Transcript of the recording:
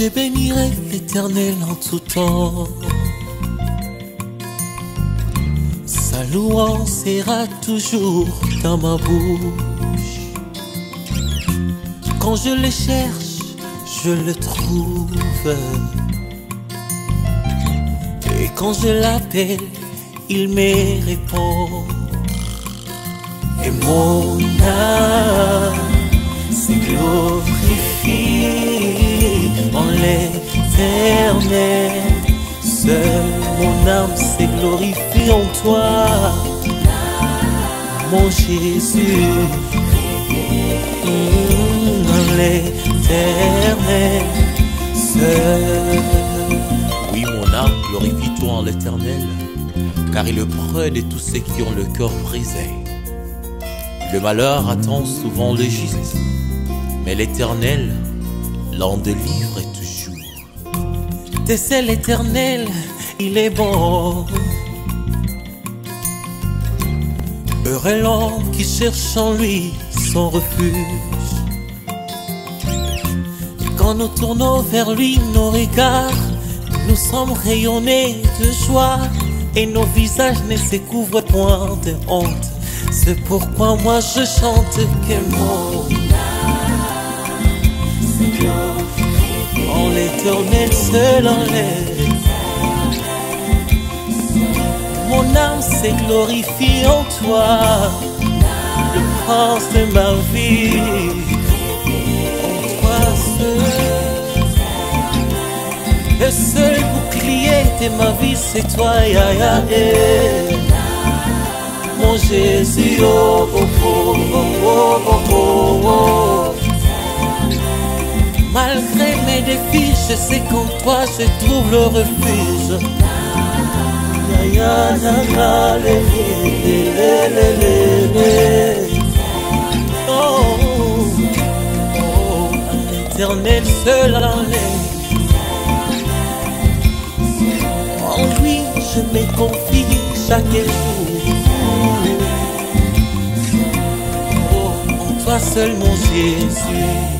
Je bénirai l'Éternel en tout temps. Sa louange sera toujours dans ma bouche. Quand je le cherche, je le trouve. Quand je l'appelle, il me répond. Et mon âme se glorifie en l'éternel. Seul mon âme se glorifie en toi, mon Jésus. Mm, En l'éternel. Seul. L'éternel, car il est près de tous ceux qui ont le cœur brisé. Le malheur attend souvent le juste, mais l'éternel l'en délivre toujours. C'est l'éternel, il est bon. Heureux l'homme qui cherche en lui son refuge. Quand nous tournons vers lui nos regards, nous sommes rayonnés de joie et nos visages ne se couvrent point de honte. C'est pourquoi moi je chante que mon en l'éternel seul en. Mon âme se glorifie en toi, le prince de ma vie. Le seul bouclier de ma vie, c'est toi, ya, eh. Mon Jésus, oh, oh, oh, oh, oh, oh, oh. Malgré mes défis, je sais qu'en toi je trouve le refuge. Ya, ya, ya, ya, le, le. Oh, oh, seul. En lui, je me confie chaque jour. Oh, en toi seul, mon Jésus.